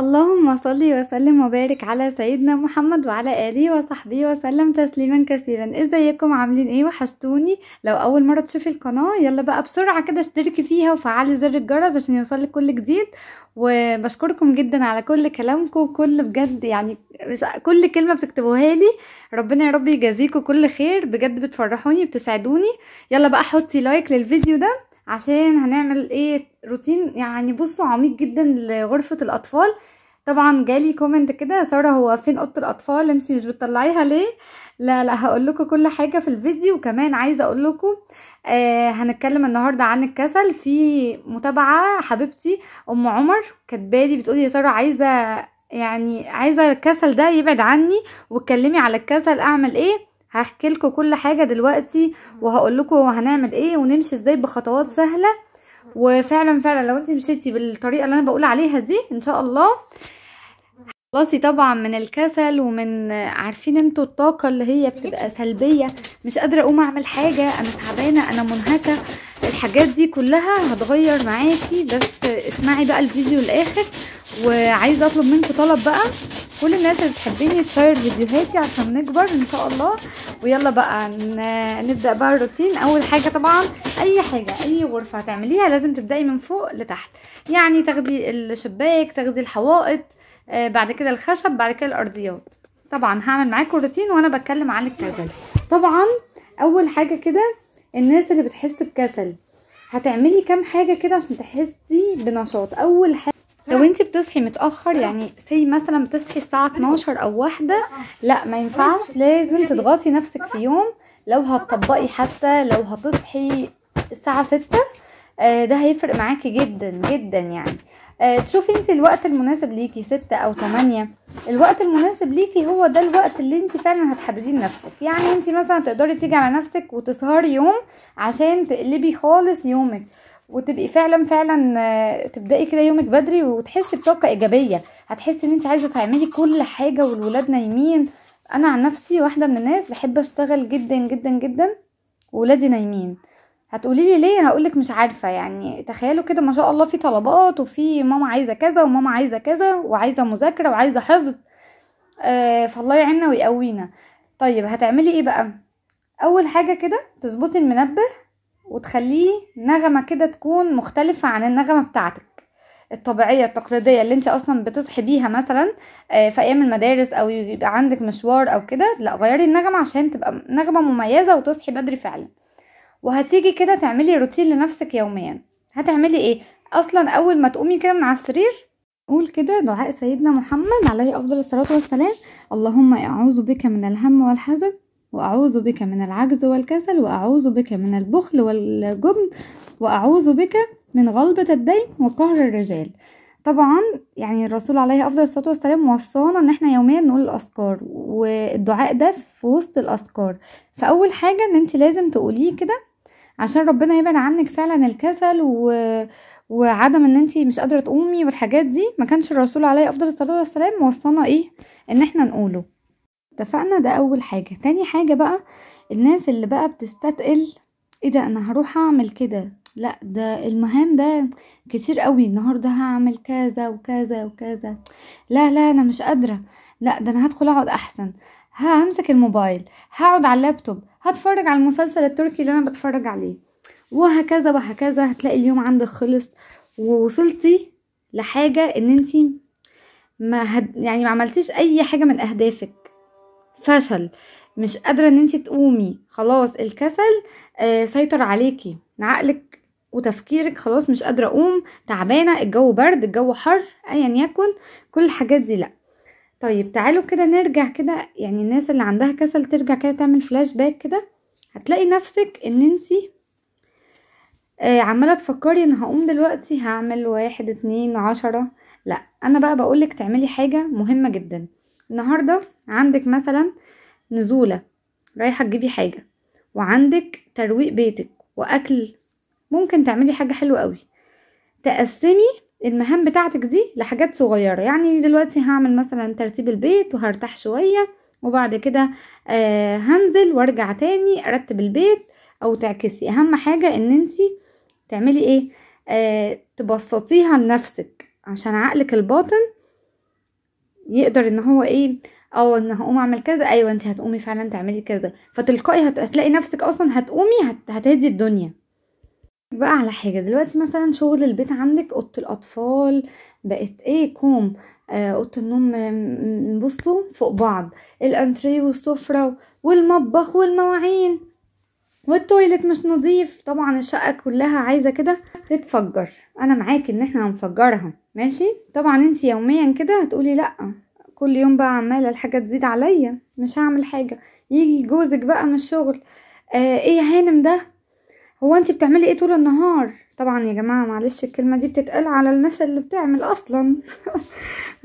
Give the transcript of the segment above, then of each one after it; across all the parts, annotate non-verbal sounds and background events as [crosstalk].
اللهم صل وسلم وبارك على سيدنا محمد وعلى آله وصحبه وسلم تسليما كثيرا. إزيكم؟ عاملين إيه؟ وحشتوني. لو أول مرة تشوفي القناة يلا بقى بسرعة كده اشتركي فيها وفعلي زر الجرس عشان يوصلك كل جديد. وبشكركم جدا على كل كلامكم كل بجد يعني كل كلمة بتكتبوها لي. ربنا يا رب يجازيكم كل خير. بجد بتفرحوني بتسعدوني. يلا بقى حطي لايك للفيديو ده. عشان هنعمل إيه روتين. يعني بصوا عميق جدا لغرفة الأطفال. طبعا جالي comment كده سارة هو فين أوضة الأطفال؟ انت مش بتطلعيها ليه؟ لا لا هقول لكم كل حاجة في الفيديو. وكمان عايزة أقول لكم آه هنتكلم النهارده عن الكسل. في متابعة حبيبتي أم عمر كاتبالي بتقولي يا سارة عايزة يعني عايزة الكسل ده يبعد عني واتكلمي على الكسل أعمل إيه؟ هحكي لكم كل حاجة دلوقتي وهقول لكم هنعمل إيه ونمشي إزاي بخطوات سهلة. وفعلا فعلا لو أنت مشيتي بالطريقة اللي أنا بقول عليها دي إن شاء الله خلاصي طبعا من الكسل ومن عارفين أنتوا الطاقة اللي هي بتبقى سلبية. مش قادرة أقوم أعمل حاجة أنا تعبانة أنا منهكة. الحاجات دي كلها هتغير معاكي. بس اسمعي بقى الفيديو الآخر وعايزة أطلب منكم طلب بقى. كل الناس اللي بتحبيني تشير فيديوهاتي عشان نكبر إن شاء الله. ويلا بقى نبدأ بقى الروتين. أول حاجة طبعا أي حاجة أي غرفة هتعمليها لازم تبدأي من فوق لتحت. يعني تاخدي الشباك تاخدي الحوائط آه بعد كده الخشب بعد كده الأرضيات. طبعا هعمل معاكم روتين وأنا بتكلم عن الكسل. طبعا أول حاجة كده الناس اللي بتحس بكسل هتعملي كام حاجة كده عشان تحسي بنشاط؟ أول حاجة لو انت بتصحي متأخر يعني سي مثلا بتصحي الساعة 12 أو واحدة لا ما ينفعش. لازم تضغطي نفسك في يوم. لو هتطبقي حتى لو هتصحي الساعة 6 آه ده هيفرق معاكي جدا جدا يعني. تشوفي انت الوقت المناسب ليكي ستة أو تمانية. الوقت المناسب ليكي هو ده الوقت اللي انت فعلا هتحدديه لنفسك. يعني انت مثلا تقدري تيجي على نفسك وتسهري يوم عشان تقلبي خالص يومك وتبقي فعلا فعلا آه تبدأي كده يومك بدري وتحسي بطاقة إيجابية. هتحسي إن انت عايزة تعملي كل حاجة والولاد نايمين. أنا عن نفسي واحدة من الناس بحب أشتغل جدا جدا جدا وولادي نايمين. هتقولي لي ليه؟ هقولك مش عارفة يعني تخيلوا كده ما شاء الله في طلبات وفي ماما عايزة كذا وماما عايزة كذا وعايزة مذاكرة وعايزة حفظ. آه فالله يعيننا ويقوينا. طيب هتعملي إيه بقى؟ أول حاجة كده تظبطي المنبه وتخليه نغمة كده تكون مختلفة عن النغمة بتاعتك الطبيعية التقليدية اللي انت أصلا بتصحي بيها مثلا آه في أيام المدارس أو يبقى عندك مشوار أو كده لا غيري النغمة عشان تبقى نغمة مميزة وتصحي بدري فعلا. وهتيجي كده تعملي روتين لنفسك يوميا. هتعملي إيه؟ أصلا أول ما تقومي كده من على السرير قول كده دعاء سيدنا محمد عليه أفضل الصلاة والسلام. اللهم أعوذ بك من الهم والحزن وأعوذ بك من العجز والكسل وأعوذ بك من البخل والجبن وأعوذ بك من غلبة الدين وقهر الرجال. طبعا يعني الرسول عليه أفضل الصلاة والسلام وصانا إن إحنا يوميا نقول الأذكار والدعاء ده في وسط الأذكار. فأول حاجة إن انت لازم تقوليه كده عشان ربنا يبعد عنك فعلا الكسل و... وعدم إن انت مش قادرة تقومي والحاجات دي. ما كانش الرسول عليه أفضل الصلاة والسلام وصانا إيه؟ إن إحنا نقوله. اتفقنا؟ ده أول حاجة. تاني حاجة بقى الناس اللي بقى بتستتقل إيه ده؟ أنا هروح أعمل كده. لا ده المهام ده كتير قوي. النهارده هعمل كذا وكذا وكذا. لا لا أنا مش قادرة. لا ده أنا هدخل أقعد أحسن. همسك الموبايل. هقعد على اللابتوب. هتفرج على المسلسل التركي اللي أنا بتفرج عليه. وهكذا وهكذا. هتلاقي اليوم عندك خلص ووصلتي لحاجة إن انتي ما هد يعني ما عملتيش أي حاجة من أهدافك. فشل. مش قادرة إن انتي تقومي. خلاص الكسل آه سيطر عليكي. عقلك وتفكيرك خلاص مش قادرة أقوم. تعبانة الجو برد الجو حر ايا يكن. كل الحاجات دي لأ. طيب تعالوا كده نرجع كده يعني الناس اللي عندها كسل ترجع كده تعمل فلاش باك كده. هتلاقي نفسك إن انتي آه عمالة تفكري إن هقوم دلوقتي هعمل واحد اتنين عشرة. لأ أنا بقى بقولك تعملي حاجة مهمة جدا. النهاردة عندك مثلا نزولة رايحة تجيبي حاجة وعندك ترويق بيتك وأكل ممكن تعملي حاجة حلوة قوي تقسمي المهام بتاعتك دي لحاجات صغيرة. يعني دلوقتي هعمل مثلا ترتيب البيت وهرتاح شوية وبعد كده آه هنزل وارجع تاني أرتب البيت أو تعكسي. أهم حاجة إن انتي تعملي إيه؟ آه تبسطيها لنفسك عشان عقلك الباطن يقدر إن هو إيه؟ أو إن هقوم أعمل كذا. أيوه انت هتقومي فعلا تعملي كذا. فتلقائي هت... هتلاقي نفسك أصلا هتقومي هت... هتهدي الدنيا. بقى على حاجة. دلوقتي مثلا شغل البيت عندك أوضة الأطفال بقت إيه كوم. آه، أوضة النوم بصوا فوق بعض. الأنتريه والسفره والمطبخ والمواعين. والتويلت مش نظيف. طبعا الشقة كلها عايزة كده تتفجر. أنا معاك إن إحنا هنفجرها. ماشي؟ طبعا انت يوميا كده هتقولي لأ. كل يوم بقى عمالة الحاجة تزيد عليا. مش هعمل حاجة. يجي جوزك بقى من الشغل. آه إيه يا هانم ده؟ هو انت بتعملي إيه طول النهار؟ طبعا يا جماعة معلش الكلمة دي بتتقال على الناس اللي بتعمل أصلا.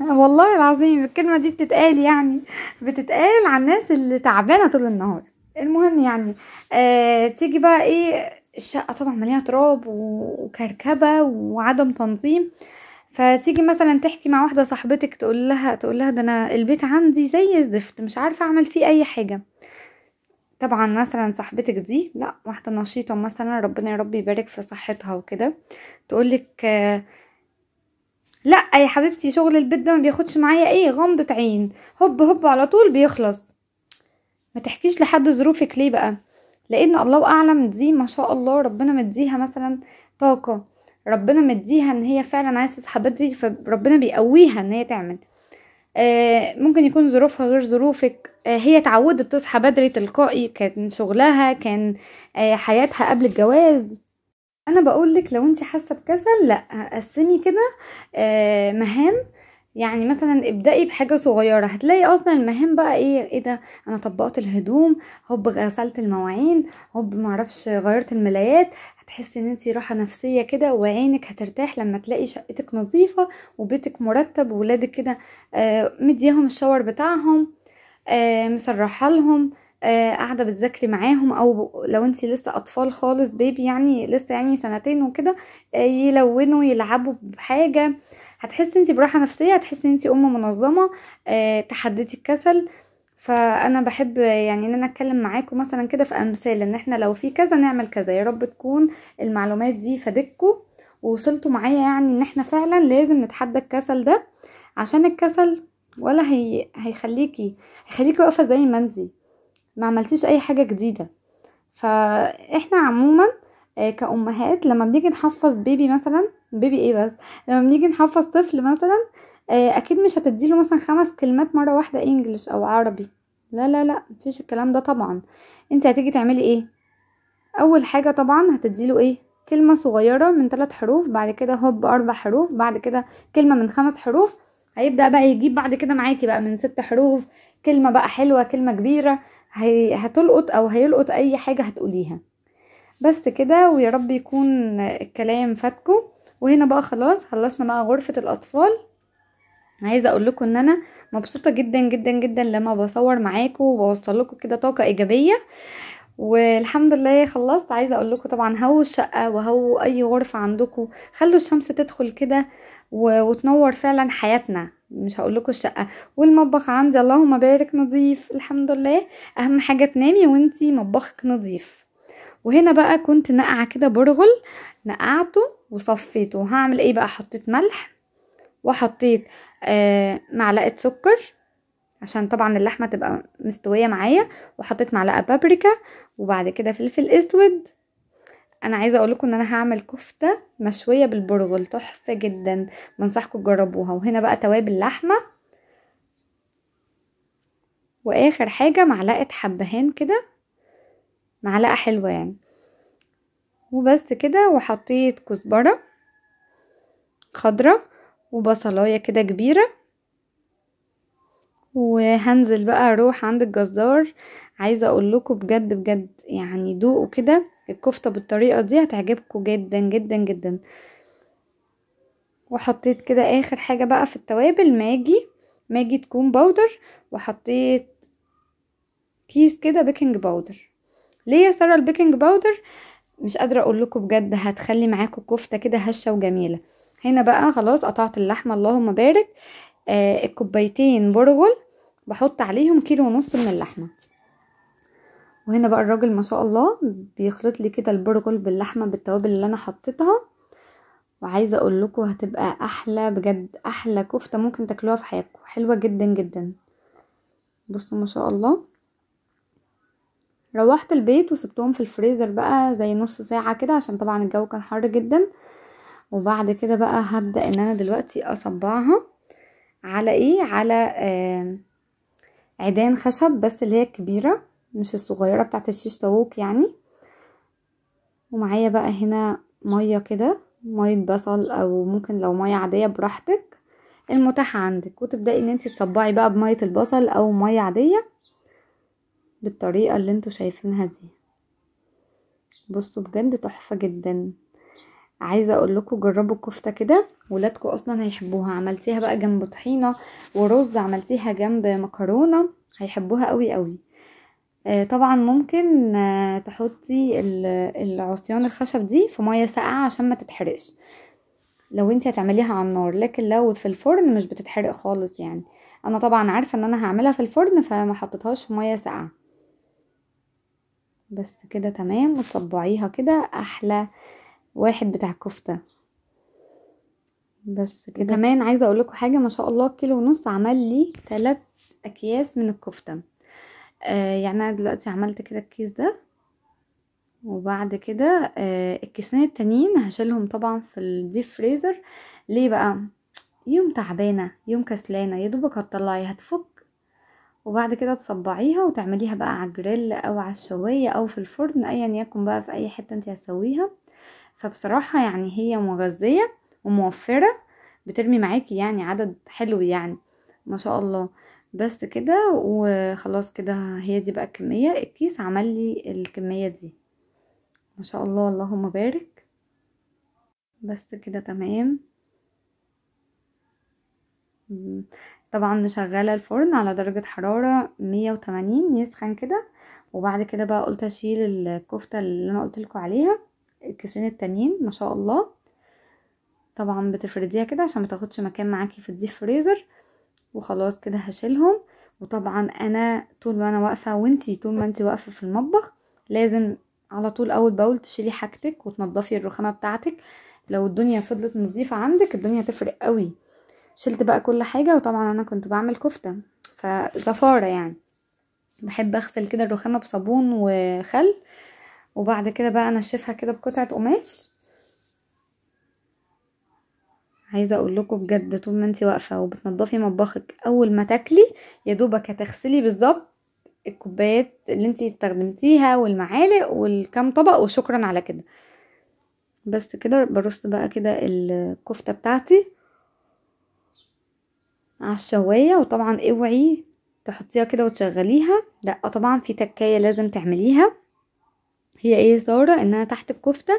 [laughs] والله العظيم الكلمة دي بتتقال يعني بتتقال على الناس اللي تعبانة طول النهار. المهم يعني آه تيجي بقى إيه الشقة طبعا مليانة تراب وكركبة وعدم تنظيم. فتيجي مثلا تحكي مع واحدة صاحبتك تقول لها تقول لها ده أنا البيت عندي زي الزفت مش عارفة أعمل فيه أي حاجة. طبعا مثلا صاحبتك دي لا واحدة نشيطة مثلا ربنا يا رب يبارك في صحتها وكده. تقولك آه، لا يا حبيبتي شغل البيت ده ما بياخدش معايا إيه غمضة عين. هوب هوب على طول بيخلص. ما تحكيش لحد ظروفك ليه بقى؟ لأن الله أعلم دي ما شاء الله ربنا مديها مثلا طاقة. ربنا مديها إن هي فعلا عايزة تصحى بدري فربنا بيقويها إن هي تعمل. ممكن يكون ظروفها غير ظروفك. آه، هي اتعودت تصحى بدري تلقائي كان شغلها كان آه، حياتها قبل الجواز. أنا بقولك لو انت حاسة بكسل لأ قسمي كده آه، مهام يعني مثلا ابدأي بحاجة صغيرة هتلاقي أصلا المهام بقى إيه إيه ده؟ أنا طبقت الهدوم هوب غسلت المواعين هوب معرفش غيرت الملايات هتحسي إن أنتي راحة نفسية كده وعينك هترتاح لما تلاقي شقتك نظيفة وبيتك مرتب وولادك كده آه، مدياهم الشاور بتاعهم آه، مسرحة لهم آه، قاعدة بتذاكري معاهم أو لو أنتي لسه أطفال خالص بيبي يعني لسه يعني سنتين وكده آه، يلونوا يلعبوا بحاجة. هتحسي انتي براحة نفسية هتحسي انتي أم منظمة آه، تحديتي الكسل فأنا بحب يعني إن أنا أتكلم معاكم مثلا كده في أمثال إن إحنا لو في كذا نعمل كذا. يا رب تكون المعلومات دي فادتكم ووصلتوا معايا يعني إن إحنا فعلا لازم نتحدى الكسل ده عشان الكسل ولا هي هيخليكي هيخليكي واقفة زي ما أنتي. ما عملتيش أي حاجة جديدة. فإحنا عموما كأمهات لما بنيجي نحفظ بيبي مثلا بيبي إيه بس؟ لما بنيجي نحفظ طفل مثلا آه، أكيد مش هتديله مثلا خمس كلمات مرة واحدة انجليش أو عربي. لا لا لا مفيش الكلام ده طبعا. أنت هتيجي تعملي إيه؟ أول حاجة طبعا هتديله إيه؟ كلمة صغيرة من ثلاث حروف بعد كده هوب أربع حروف بعد كده كلمة من خمس حروف. هيبدأ بقى يجيب بعد كده معاكي بقى من ست حروف. كلمة بقى حلوة كلمة كبيرة هي هتلقط أو هيلقط أي حاجة هتقوليها. بس كده ويا رب يكون الكلام فاتكم وهنا بقى خلاص خلصنا بقى غرفة الأطفال. عايزة أقول لكم إن أنا مبسوطة جدا جدا جدا لما بصور معاكم وبوصل لكم كده طاقة إيجابية. والحمد لله خلصت. عايزة أقول لكم طبعا هو الشقة وهو أي غرفة عندكم خلوا الشمس تدخل كده وتنور فعلا حياتنا. مش هقول لكم الشقة. والمطبخ عندي اللهم بارك نظيف. الحمد لله. أهم حاجة تنامي وأنتي مطبخك نظيف. وهنا بقى كنت نقعة كده برغل نقعته وصفيته. هعمل إيه بقى؟ حطيت ملح وحطيت آه معلقة سكر عشان طبعا اللحمة تبقى مستوية معايا. وحطيت معلقة بابريكا وبعد كده فلفل أسود. أنا عايزة أقول لكم إن أنا هعمل كفتة مشوية بالبرغل. تحفة جدا بنصحكم تجربوها. وهنا بقى توابل لحمه وآخر حاجة معلقة حبهان كده. معلقة حلوة يعني. وبس كده وحطيت كزبرة خضره وبصلاية كده كبيرة. وهنزل بقى أروح عند الجزار. عايزة أقول لكم بجد بجد يعني دوقوا كده الكفتة بالطريقة دي هتعجبكم جدا جدا جدا. وحطيت كده آخر حاجة بقى في التوابل ماجي ماجي تكون powder وحطيت كيس كده baking powder ليه يا سارة ال baking powder؟ مش قادرة أقول لكم بجد هتخلي معاكم كفتة كده هشة وجميلة. هنا بقى خلاص قطعت اللحمة اللهم بارك. آه الكوبايتين برغل بحط عليهم كيلو ونص من اللحمة. وهنا بقى الراجل ما شاء الله بيخلط لي كده البرغل باللحمة بالتوابل اللي أنا حطيتها. وعايزة أقول لكم هتبقى أحلى بجد أحلى كفتة ممكن تاكلوها في حياتكم. حلوة جدا جدا. بصوا ما شاء الله. روحت البيت وسبتهم في الفريزر بقى زي نص ساعة كده عشان طبعا الجو كان حر جدا. وبعد كده بقى هبدأ إن أنا دلوقتي أصبعها على إيه؟ على آه عيدان خشب بس اللي هي الكبيرة مش الصغيرة بتاعت الشيش طاووق يعني. ومعايا بقى هنا مية كده مية بصل أو ممكن لو مية عادية براحتك. المتاحة عندك وتبدأي إن انت تصبعي بقى بمية البصل أو مية عادية. بالطريقة اللي أنتوا شايفينها دي. بصوا بجد تحفة جدا. عايزة أقول لكم جربوا الكفته كده ولادكم أصلا هيحبوها. عملتيها بقى جنب طحينة ورز عملتيها جنب مكرونة هيحبوها قوي قوي آه طبعا ممكن آه تحطي العصيان الخشب دي في مية ساقعة عشان ما تتحرقش. لو انت هتعمليها على النار لكن لو في الفرن مش بتتحرق خالص يعني. أنا طبعا عارفة إن أنا هعملها في الفرن فما حطيتهاش في مية ساقعة. بس كده تمام وتصبعيها كده أحلى واحد بتاع كفتة. بس كده. كمان عايزة أقول لكم حاجة ما شاء الله كيلو ونص عمل لي ثلاث أكياس من الكفتة. آه يعني أنا دلوقتي عملت كده الكيس ده وبعد كده آه الكيسين التانيين هشيلهم طبعا في الديب فريزر ليه بقى؟ يوم تعبانة يوم كسلانة يا دوبك هتطلعي هتفك وبعد كده تصبعيها وتعمليها بقى على الجريل أو على الشواية أو في الفرن ايا يكن بقى في أي حتة انت هتسويها. فبصراحة يعني هي مغذية وموفرة بترمي معاكي يعني عدد حلو يعني ما شاء الله. بس كده وخلاص كده هي دي بقى الكمية. الكيس عمل لي الكمية دي. ما شاء الله اللهم بارك. بس كده تمام. طبعا مشغلة الفرن على درجة حرارة 180 يسخن كده. وبعد كده بقى قلت أشيل الكفتة اللي أنا قلت لكم عليها الكيسين التانيين ما شاء الله. طبعا بتفرديها كده عشان ما تاخدش مكان معاكي في الديب فريزر. وخلاص كده هشيلهم. وطبعا أنا طول ما أنا واقفة وأنتي طول ما أنتي واقفة في المطبخ لازم على طول أول بأول تشيلي حاجتك وتنضفي الرخامة بتاعتك. لو الدنيا فضلت نظيفة عندك الدنيا هتفرق قوي. شلت بقى كل حاجة وطبعا أنا كنت بعمل كفتة. فزفاره يعني. بحب أغسل كده الرخامة بصابون وخل وبعد كده بقى أنشفها كده بقطعة قماش. عايزة أقول لكم بجد طول ما أنتي واقفة وبتنضفي مطبخك أول ما تاكلي يا دوبك هتغسلي بالظبط الكوبايات اللي أنتي استخدمتيها والمعالق والكام طبق وشكرا على كده. بس كده برص بقى كده الكفتة بتاعتي. على الشوايه وطبعا اوعي تحطيها كده وتشغليها. لا طبعا في تكاية لازم تعمليها. هي إيه سارة؟ ان أنا تحت الكفتة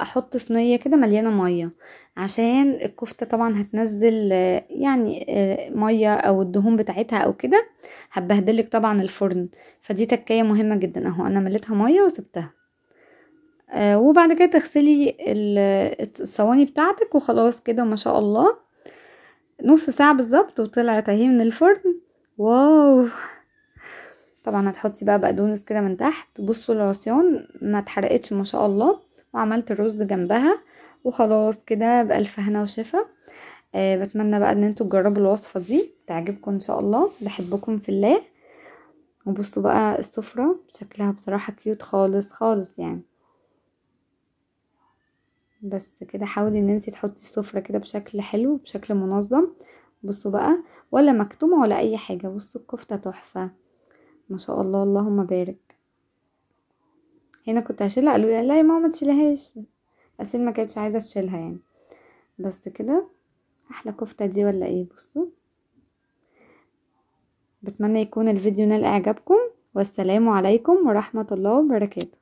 أحط صينية كده مليانة مية عشان الكفتة طبعا هتنزل يعني مية أو الدهون بتاعتها أو كده. هتبهدلك طبعا الفرن. فدي تكاية مهمة جدا. اهو أنا مليتها مية وسبتها. وبعد كده تغسلي الصواني بتاعتك وخلاص كده ما شاء الله. نص ساعة بالظبط وطلعت اهي من الفرن. واو! طبعا هتحطي بقى بقدونس كده من تحت بصوا العصيان ما اتحرقتش ما شاء الله وعملت الرز جنبها وخلاص كده بألف هنا وشفا. أه بتمنى بقى إن أنتوا تجربوا الوصفة دي تعجبكم إن شاء الله بحبكم في الله. وبصوا بقى السفرة شكلها بصراحة كيوت خالص خالص يعني. بس كده حاولي إن انتي تحطي السفرة كده بشكل حلو بشكل منظم. بصوا بقى ولا مكتومة ولا أي حاجة بصوا الكفتة تحفة. ما شاء الله اللهم بارك. هنا كنت هشيلها قالوا لي لا يا ماما ما تشيلهاش. اسيل ما كانتش عايزة تشيلها يعني. بس كده أحلى كفتة دي ولا إيه؟ بصوا. بتمنى يكون الفيديو نال إعجابكم. والسلام عليكم ورحمة الله وبركاته.